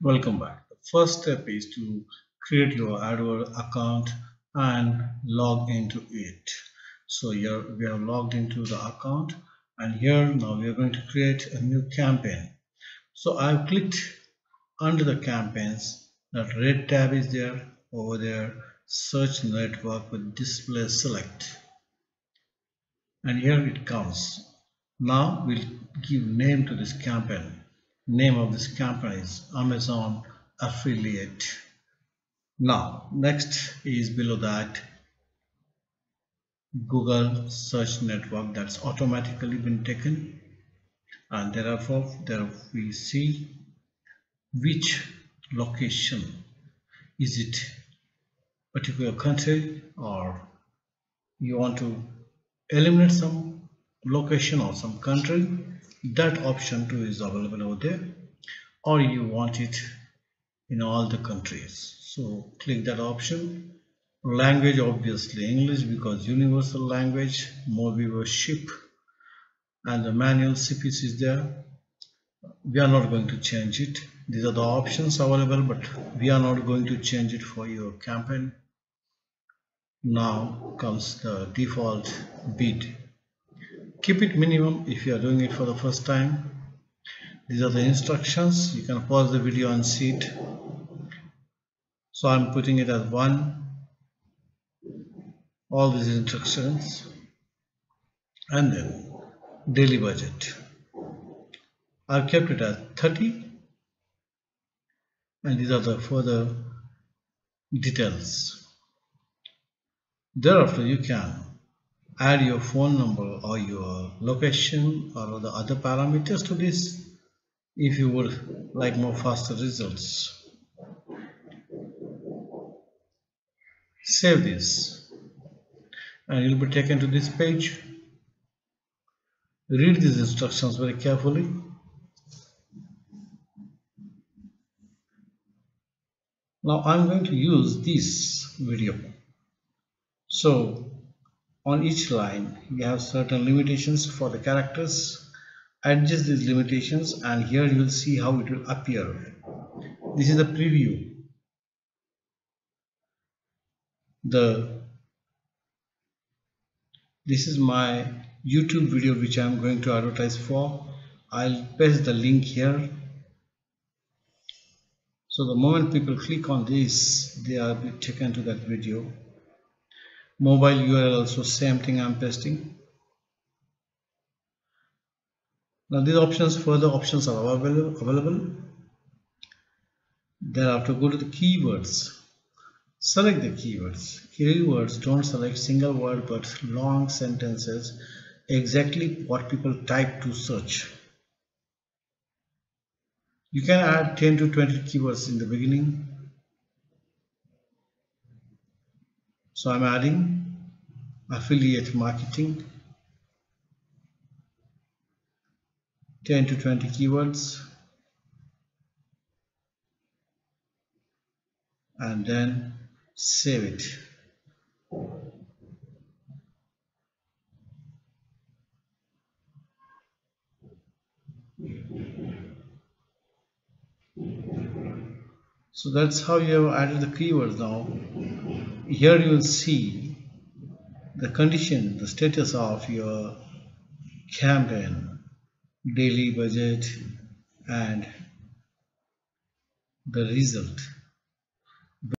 Welcome back. The first step is to create your AdWords account and log into it. So here we have logged into the account and here now we are going to create a new campaign. So I've clicked under the campaigns that red tab is there over there search network with display select and here it comes. Now we'll give name to this campaign name of this company is Amazon affiliate. Now next is below that Google search network that's automatically been taken. And therefore there we see which location is it particular country or you want to eliminate some location or some country that option too is available over there. Or you want it in all the countries. So click that option. Language obviously English because universal language more viewership and the manual CPC is there. We are not going to change it. These are the options available but we are not going to change it for your campaign. Now comes the default bid keep it minimum if you are doing it for the first time. These are the instructions. You can pause the video and see it. So I'm putting it as one. All these instructions. And then daily budget. I've kept it as 30 and these are the further details. Thereafter you can add your phone number or your location or the other parameters to this if you would like more faster results. Save this. And you'll be taken to this page. Read these instructions very carefully. Now I'm going to use this video. So on each line we have certain limitations for the characters. Adjust these limitations and here you will see how it will appear. This is the preview. The this is my YouTube video which I am going to advertise for. I'll paste the link here. So the moment people click on this they are taken to that video mobile URL also same thing I'm pasting. Now these options further options are available available. Thereafter go to the keywords. Select the keywords. Keywords don't select single word but long sentences exactly what people type to search. You can add 10 to 20 keywords in the beginning so I'm adding affiliate marketing 10 to 20 keywords and then save it. So that's how you have added the keywords now here you will see the condition, the status of your campaign, daily budget and the result.